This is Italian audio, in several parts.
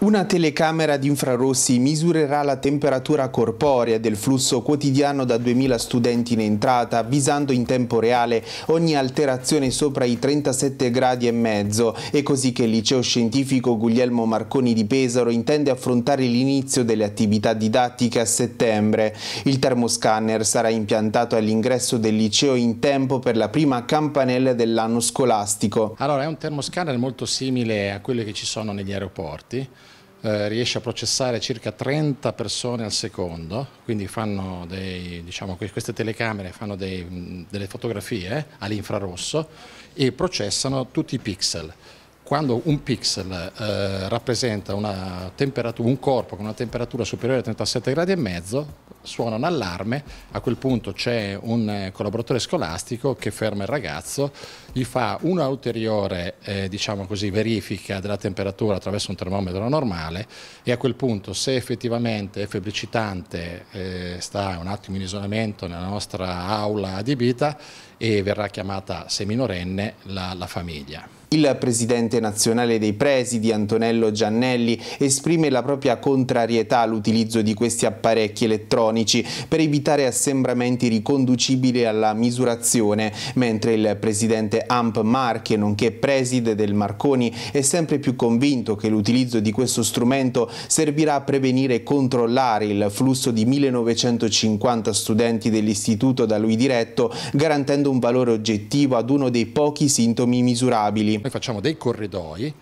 Una telecamera di infrarossi misurerà la temperatura corporea del flusso quotidiano da 2000 studenti in entrata, avvisando in tempo reale ogni alterazione sopra i 37 gradi e mezzo. È così che il liceo scientifico Guglielmo Marconi di Pesaro intende affrontare l'inizio delle attività didattiche a settembre. Il termoscanner sarà impiantato all'ingresso del liceo in tempo per la prima campanella dell'anno scolastico. Allora, è un termoscanner molto simile a quelli che ci sono negli aeroporti eh, riesce a processare circa 30 persone al secondo, quindi dei, diciamo, queste telecamere fanno dei, delle fotografie all'infrarosso e processano tutti i pixel. Quando un pixel eh, rappresenta un corpo con una temperatura superiore a 37 gradi e mezzo, suona un allarme, a quel punto c'è un eh, collaboratore scolastico che ferma il ragazzo, gli fa una ulteriore eh, diciamo così, verifica della temperatura attraverso un termometro normale e a quel punto se effettivamente è febbricitante eh, sta un attimo in isolamento nella nostra aula adibita e verrà chiamata se minorenne la, la famiglia. Il presidente nazionale dei presidi, Antonello Giannelli, esprime la propria contrarietà all'utilizzo di questi apparecchi elettronici per evitare assembramenti riconducibili alla misurazione, mentre il presidente Amp Marche, nonché preside del Marconi, è sempre più convinto che l'utilizzo di questo strumento servirà a prevenire e controllare il flusso di 1950 studenti dell'istituto da lui diretto, garantendo un valore oggettivo ad uno dei pochi sintomi misurabili. Noi facciamo dei corridoi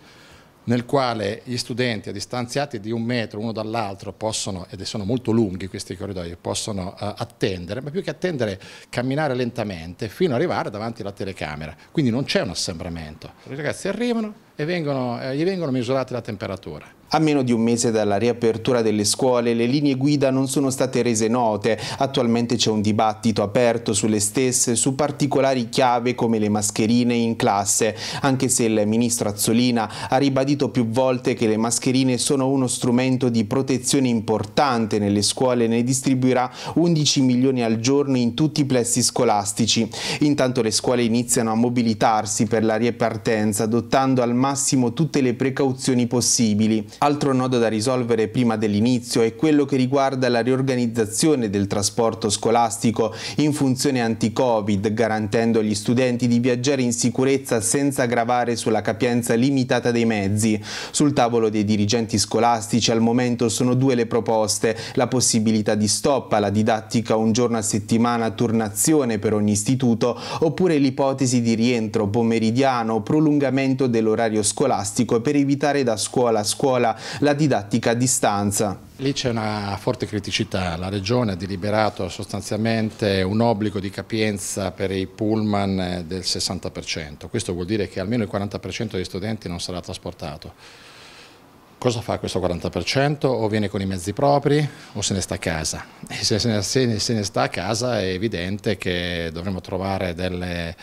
nel quale gli studenti a distanziati di un metro uno dall'altro possono, ed sono molto lunghi questi corridoi, possono uh, attendere, ma più che attendere camminare lentamente fino ad arrivare davanti alla telecamera. Quindi non c'è un assembramento. I ragazzi arrivano e vengono, eh, gli vengono misurate la temperatura. A meno di un mese dalla riapertura delle scuole le linee guida non sono state rese note, attualmente c'è un dibattito aperto sulle stesse su particolari chiave come le mascherine in classe, anche se il ministro Azzolina ha ribadito più volte che le mascherine sono uno strumento di protezione importante nelle scuole e ne distribuirà 11 milioni al giorno in tutti i plessi scolastici. Intanto le scuole iniziano a mobilitarsi per la ripartenza adottando al massimo tutte le precauzioni possibili. Altro nodo da risolvere prima dell'inizio è quello che riguarda la riorganizzazione del trasporto scolastico in funzione anti-Covid, garantendo agli studenti di viaggiare in sicurezza senza gravare sulla capienza limitata dei mezzi. Sul tavolo dei dirigenti scolastici al momento sono due le proposte, la possibilità di stop alla didattica un giorno a settimana turnazione per ogni istituto oppure l'ipotesi di rientro pomeridiano o prolungamento dell'orario scolastico per evitare da scuola a scuola scuola la didattica a distanza. Lì c'è una forte criticità, la Regione ha deliberato sostanzialmente un obbligo di capienza per i pullman del 60%, questo vuol dire che almeno il 40% degli studenti non sarà trasportato. Cosa fa questo 40%? O viene con i mezzi propri o se ne sta a casa. E se se ne sta a casa è evidente che dovremo trovare delle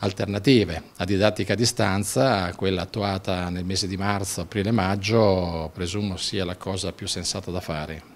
alternative a didattica a distanza, quella attuata nel mese di marzo, aprile-maggio, presumo sia la cosa più sensata da fare.